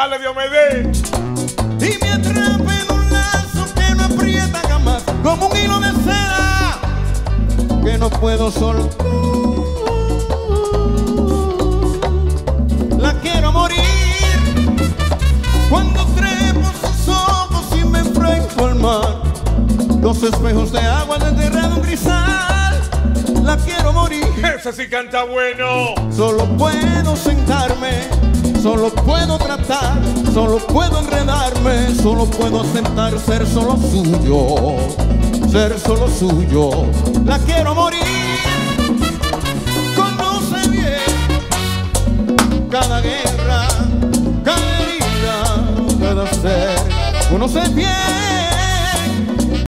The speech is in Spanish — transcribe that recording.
Dale, Diomedes. Y me atrapa en un lazo que no aprieta jamás, como un hilo de seda que no puedo soltar. La quiero morir cuando trepo sus ojos y me enfrento al mar. Dos espejos de agua enterrado en cristal. La quiero morir. Ese sí canta bueno. Solo puedo sentarme, solo puedo tratar, solo puedo enredarme, solo puedo aceptar ser solo suyo, ser solo suyo. La quiero morir, conoce bien cada guerra, cada herida, cada ser. Conoce bien